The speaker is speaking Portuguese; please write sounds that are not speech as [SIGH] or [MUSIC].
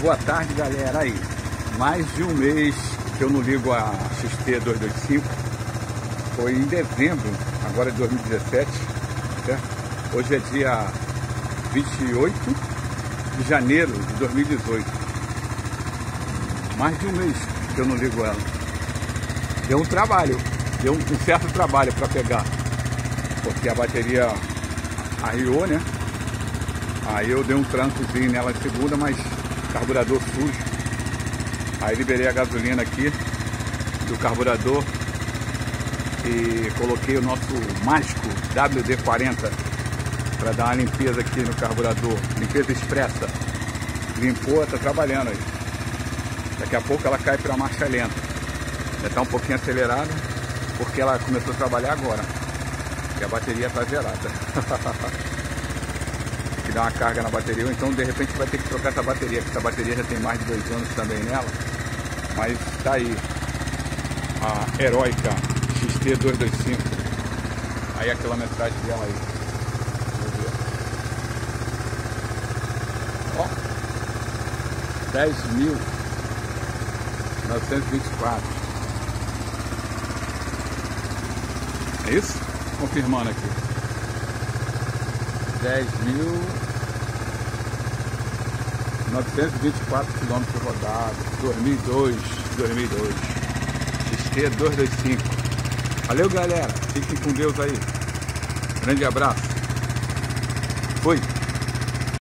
Boa tarde, galera. Aí, mais de um mês que eu não ligo a XT225. Foi em dezembro, agora de 2017, certo? Hoje é dia 28 de janeiro de 2018. Mais de um mês que eu não ligo ela. Deu um trabalho, deu um certo trabalho para pegar, porque a bateria arriou, né? Aí eu dei um trancozinho nela em segunda, mas carburador sujo. Aí liberei a gasolina aqui do carburador e coloquei o nosso mágico WD-40 para dar uma limpeza aqui no carburador, limpeza expressa. Limpou, está trabalhando aí. Daqui a pouco ela cai para marcha lenta. Já está um pouquinho acelerada, porque ela começou a trabalhar agora. E a bateria está zerada. [LAUGHS] que dar uma carga na bateria, ou então de repente vai ter que trocar essa bateria, porque essa bateria já tem mais de dois anos também nela. Mas tá aí a heróica XT225. Aí a quilometragem dela aí. Ó. 10 mil. 924. É isso? Confirmando aqui. 10 mil 924 quilômetros rodados, 2002, 2002, XT 225. Valeu, galera. Fiquem com Deus aí. Grande abraço. Fui.